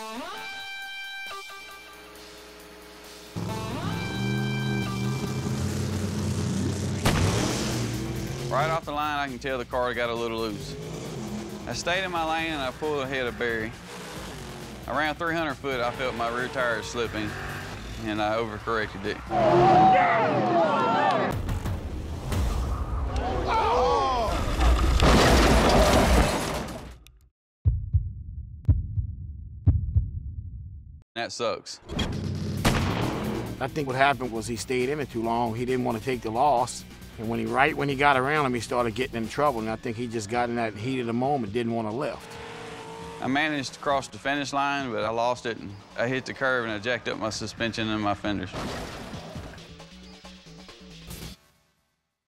Uh-huh. Right off the line, I can tell the car got a little loose. I stayed in my lane and I pulled ahead of Barry. Around 300 foot, I felt my rear tire slipping and I overcorrected it. That sucks. I think what happened was he stayed in it too long. He didn't want to take the loss. And when he right when he got around him, he started getting in trouble. And I think he just got in that heat of the moment, didn't want to lift. I managed to cross the finish line, but I lost it. And I hit the curve and I jacked up my suspension and my fenders.